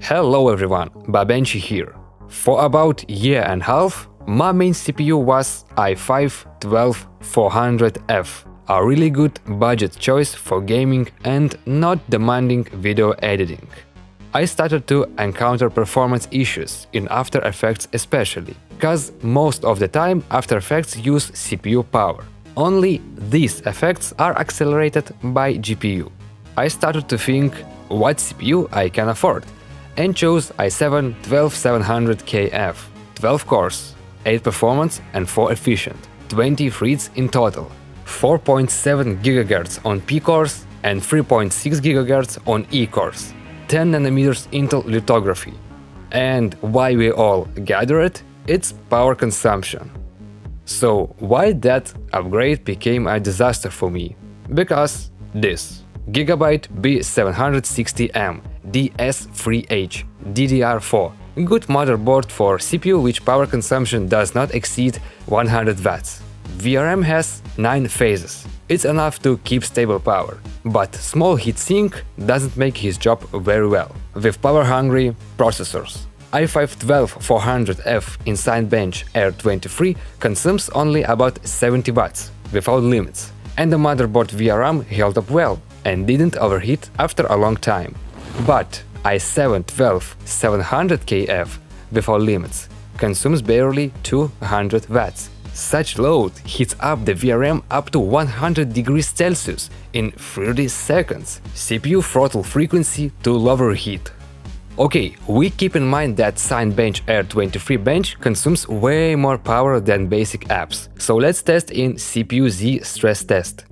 Hello everyone, BaBenche here. For about year and a half, my main CPU was i5-12400F, a really good budget choice for gaming and not demanding video editing. I started to encounter performance issues in After Effects especially, because most of the time After Effects use CPU power. Only these effects are accelerated by GPU. I started to think what CPU I can afford and chose i7-12700KF, 12 cores, 8 performance and 4 efficient, 20 threads in total, 4.7 GHz on P cores and 3.6 GHz on E cores, 10 nanometers Intel lithography. And why we all gathered? It's power consumption. So why that upgrade became a disaster for me? Because this Gigabyte B760M DS3H DDR4 good motherboard for CPU which power consumption does not exceed 100 watts. VRM has 9 phases. It's enough to keep stable power, but small heatsink doesn't make his job very well with power-hungry processors. i5-12400F in Cinebench R23 consumes only about 70 watts, without limits, and the motherboard VRM held up well and didn't overheat after a long time. But i7-12700KF without limits consumes barely 200 watts. Such load heats up the VRM up to 100 degrees Celsius in 30 seconds. CPU throttle frequency to lower heat. Okay, we keep in mind that Cinebench R23 bench consumes way more power than basic apps, so let's test in CPU-Z stress test.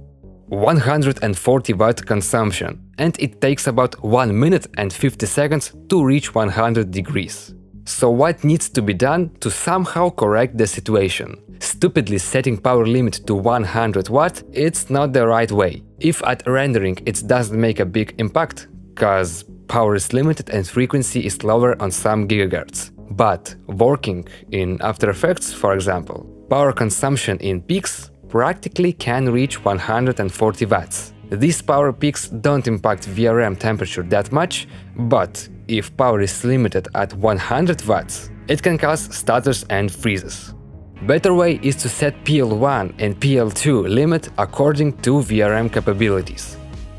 140 watt consumption, and it takes about 1 minute and 50 seconds to reach 100 degrees. So what needs to be done to somehow correct the situation? Stupidly setting power limit to 100 watt, it's not the right way. If at rendering it doesn't make a big impact, cause power is limited and frequency is lower on some gigahertz. But working in After Effects, for example, power consumption in peaks practically can reach 140 watts. These power peaks don't impact VRM temperature that much, but if power is limited at 100 watts, it can cause stutters and freezes. Better way is to set PL1 and PL2 limit according to VRM capabilities.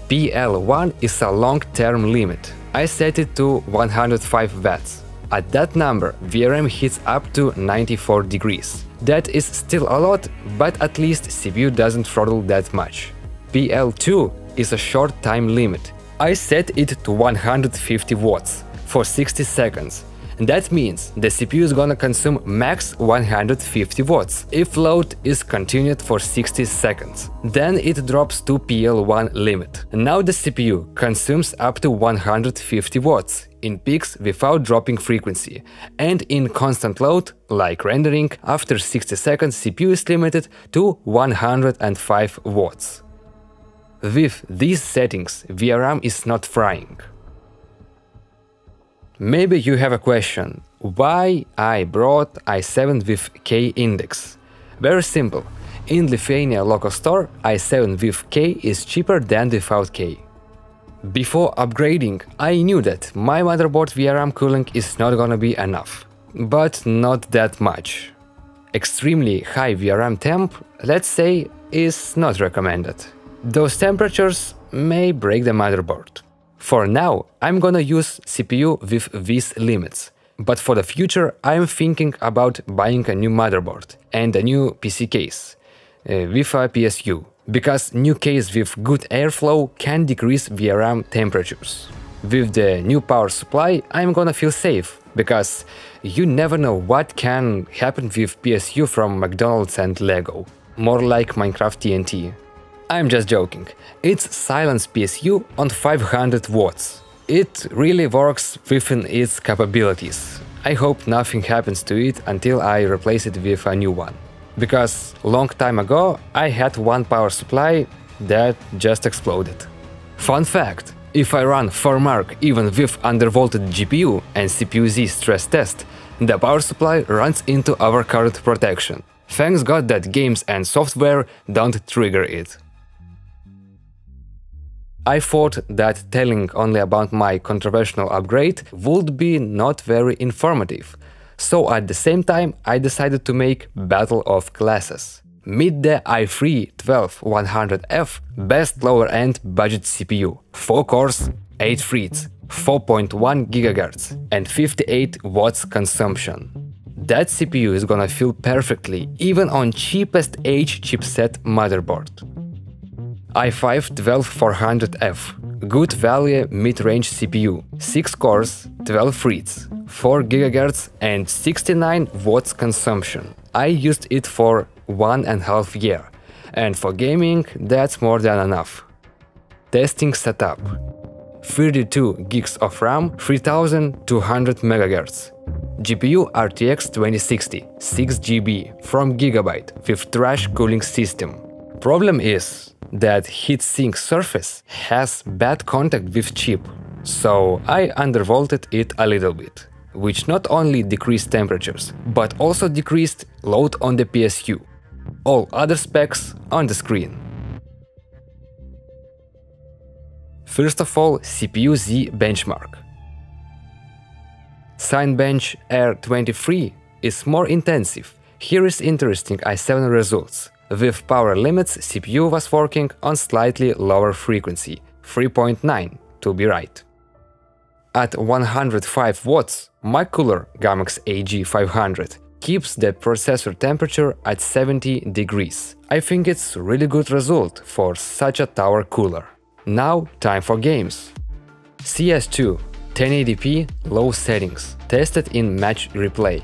PL1 is a long-term limit. I set it to 105 watts. At that number, VRM heats up to 94 degrees. That is still a lot, but at least CPU doesn't throttle that much. PL2 is a short time limit. I set it to 150 watts for 60 seconds. That means the CPU is gonna consume max 150 watts if load is continued for 60 seconds. Then it drops to PL1 limit. Now the CPU consumes up to 150 watts in peaks without dropping frequency, and in constant load, like rendering, after 60 seconds CPU is limited to 105 watts. With these settings, VRAM is not frying. Maybe you have a question, why I brought i7 with K index? Very simple, in Lithuania local store i7 with K is cheaper than without K. Before upgrading, I knew that my motherboard VRM cooling is not gonna be enough, but not that much. Extremely high VRM temp, let's say, is not recommended. Those temperatures may break the motherboard. For now, I'm gonna use CPU with these limits. But for the future, I'm thinking about buying a new motherboard and a new PC case uh, with a PSU, because new case with good airflow can decrease VRAM temperatures. With the new power supply, I'm gonna feel safe, because you never know what can happen with PSU from McDonald's and Lego. More like Minecraft TNT. I'm just joking. It's Silence PSU on 500 watts. It really works within its capabilities. I hope nothing happens to it until I replace it with a new one. Because long time ago I had one power supply that just exploded. Fun fact, if I run FurMark even with undervolted GPU and CPU-Z stress test, the power supply runs into overcurrent protection. Thanks God that games and software don't trigger it. I thought that telling only about my controversial upgrade would be not very informative, so at the same time I decided to make Battle of Classes. Meet the i3 12100F best lower-end budget CPU, 4 cores, 8 threads, 4.1 GHz and 58 watts consumption. That CPU is gonna feel perfectly even on cheapest H chipset motherboard i5-12400F, good value mid-range CPU, 6 cores, 12 threads, 4 GHz and 69 watts consumption. I used it for one and a half year, and for gaming that's more than enough. Testing setup 32 gigs of RAM, 3200 MHz. GPU RTX 2060, 6 GB from Gigabyte with trash cooling system. Problem is, that heatsink surface has bad contact with chip, so I undervolted it a little bit, which not only decreased temperatures, but also decreased load on the PSU. All other specs on the screen. First of all, CPU-Z benchmark. Cinebench R23 is more intensive. Here is interesting i7 results. With power limits, CPU was working on slightly lower frequency, 3.9 to be right. At 105 watts, my cooler GAMMAXX AG500 keeps the processor temperature at 70 degrees. I think it's really good result for such a tower cooler. Now time for games. CS2 1080p low settings, tested in match replay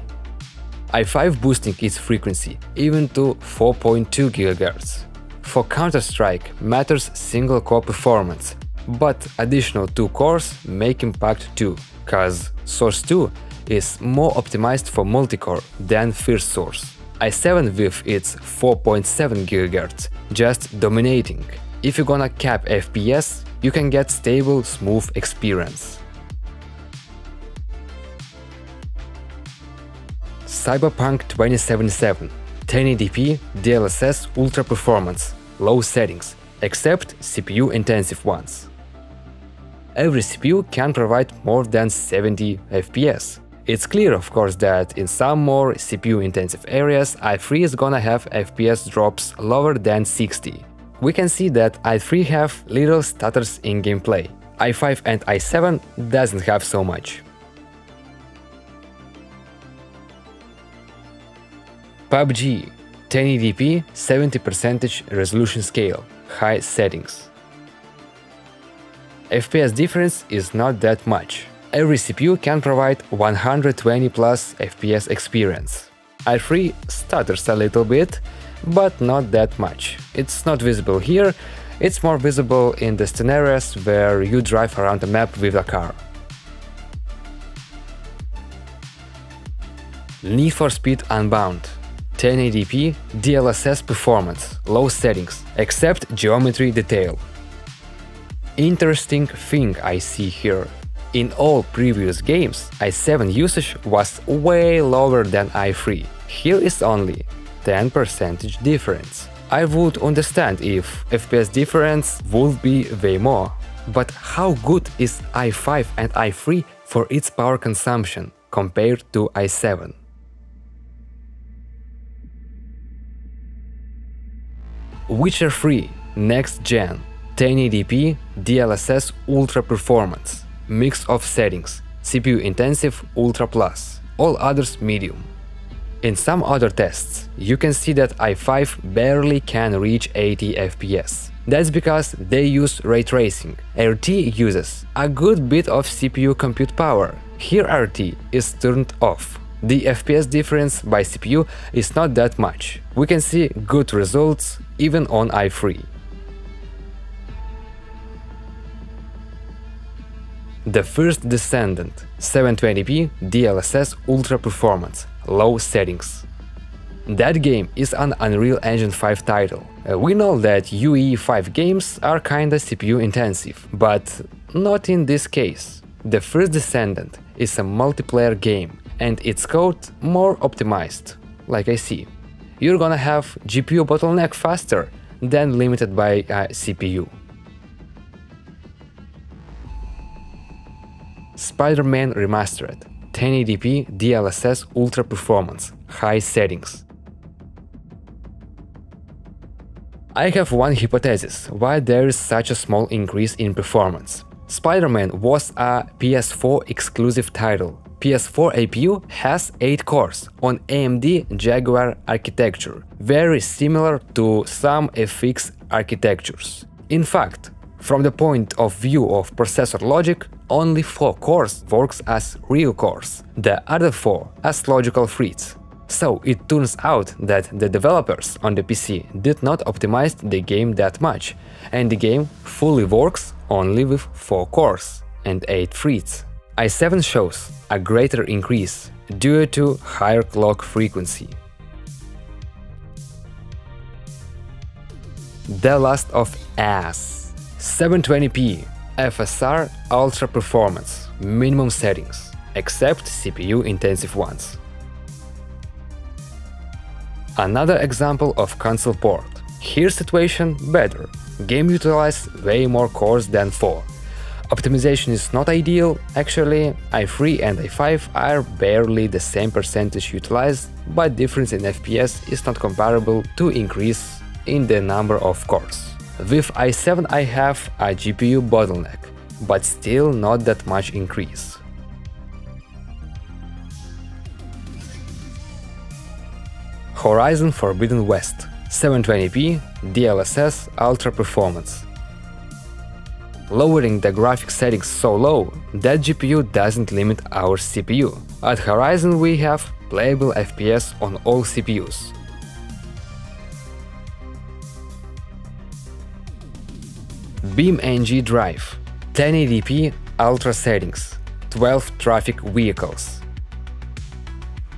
i5 boosting its frequency even to 4.2 GHz. For Counter-Strike matters single core performance, but additional two cores make impact too, cause Source 2 is more optimized for multi-core than First Source. i7 with its 4.7 GHz just dominating. If you're gonna cap FPS, you can get stable, smooth experience. Cyberpunk 2077 1080p DLSS ultra performance, low settings, except CPU intensive ones. Every CPU can provide more than 70 FPS. It's clear, of course, that in some more CPU intensive areas, i3 is gonna have FPS drops lower than 60. We can see that i3 have little stutters in gameplay. i5 and i7 doesn't have so much. PUBG 1080p 70% resolution scale, high settings. FPS difference is not that much. Every CPU can provide 120 plus FPS experience. i3 stutters a little bit, but not that much. It's not visible here, it's more visible in the scenarios where you drive around the map with a car. Need for Speed Unbound 1080p DLSS performance, low settings, except geometry detail. Interesting thing I see here. In all previous games, i7 usage was way lower than i3. Here is only 10 percentage difference. I would understand if FPS difference would be way more. But how good is i5 and i3 for its power consumption compared to i7? Witcher 3 Next Gen 1080p DLSS Ultra Performance Mix of settings CPU intensive Ultra Plus All others medium In some other tests, you can see that i5 barely can reach 80 FPS. That's because they use ray tracing. RT uses a good bit of CPU compute power. Here RT is turned off. The FPS difference by CPU is not that much. We can see good results even on i3. The first Descendant 720p DLSS Ultra Performance Low Settings That game is an Unreal Engine 5 title. Uh, we know that UE5 games are kinda CPU intensive, but not in this case. The first Descendant is a multiplayer game and its code more optimized, like I see you're gonna have GPU bottleneck faster than limited by uh, CPU. Spider-Man Remastered 1080p DLSS Ultra Performance High Settings I have one hypothesis why there is such a small increase in performance. Spider-Man was a PS4 exclusive title PS4 APU has 8 cores on AMD Jaguar architecture, very similar to some FX architectures. In fact, from the point of view of processor logic, only 4 cores works as real cores, the other 4 as logical threads. So it turns out that the developers on the PC did not optimize the game that much, and the game fully works only with 4 cores and 8 threads. I7 shows a greater increase due to higher clock frequency. The Last of Us 720p FSR Ultra Performance minimum settings, except CPU intensive ones. Another example of console port. Here situation better. Game utilize way more cores than 4. Optimization is not ideal, actually i3 and i5 are barely the same percentage utilized, but difference in FPS is not comparable to increase in the number of cores. With i7 I have a GPU bottleneck, but still not that much increase. Horizon Forbidden West 720p DLSS Ultra Performance. Lowering the graphics settings so low that GPU doesn't limit our CPU. At Horizon we have playable FPS on all CPUs. BeamNG Drive 1080p Ultra settings 12 traffic vehicles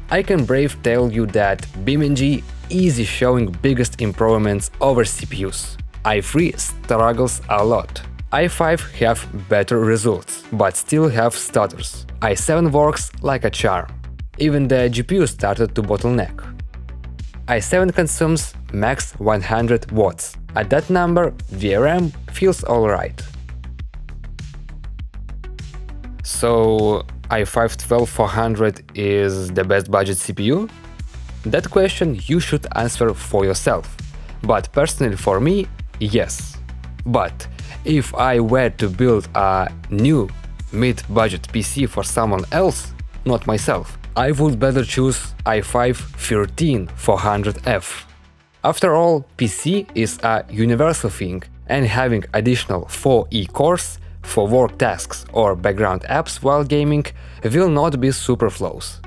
I can brave tell you that BeamNG is showing biggest improvements over CPUs. i3 struggles a lot. I5 have better results, but still have stutters. i7 works like a charm. Even the GPU started to bottleneck. i7 consumes max 100 watts. At that number, VRM feels alright. So i5-12400 is the best budget CPU? That question you should answer for yourself. But personally for me, yes. But if I were to build a new mid-budget PC for someone else, not myself, I would better choose i5-13400F. After all, PC is a universal thing, and having additional 4 E cores for work tasks or background apps while gaming will not be superfluous.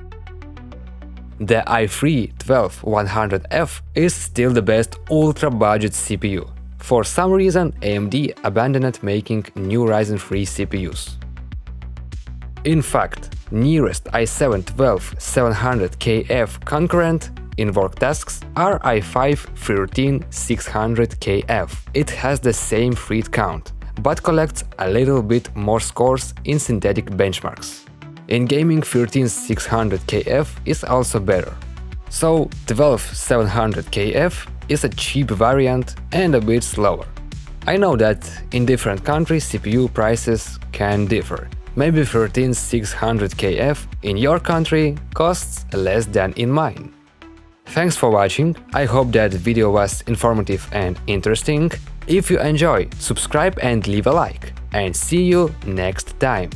The i3-12100F is still the best ultra-budget CPU. For some reason, AMD abandoned making new Ryzen 3 CPUs. In fact, nearest i7-12700KF concurrent in work tasks are i5-13600KF. It has the same thread count, but collects a little bit more scores in synthetic benchmarks. In gaming 13600KF is also better. So 12700KF is a cheap variant and a bit slower. I know that in different countries CPU prices can differ. Maybe 13600KF in your country costs less than in mine. Thanks for watching, I hope that video was informative and interesting. If you enjoy, subscribe and leave a like. And see you next time.